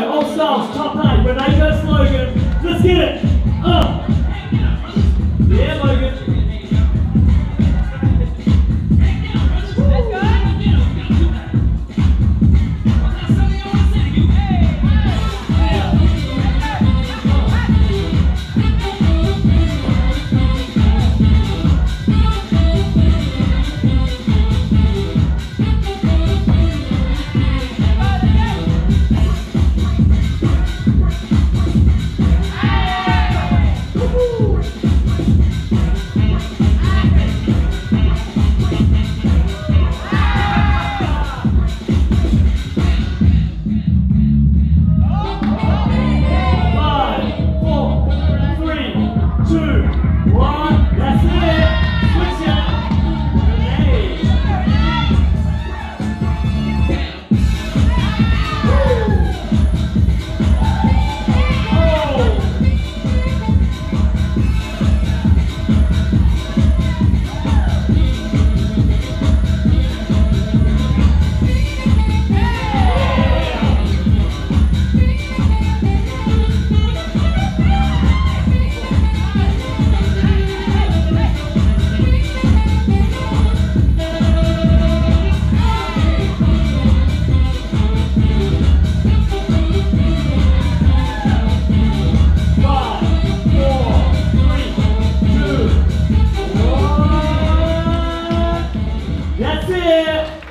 go. All stars, top eight. Renee go slogan. That's it.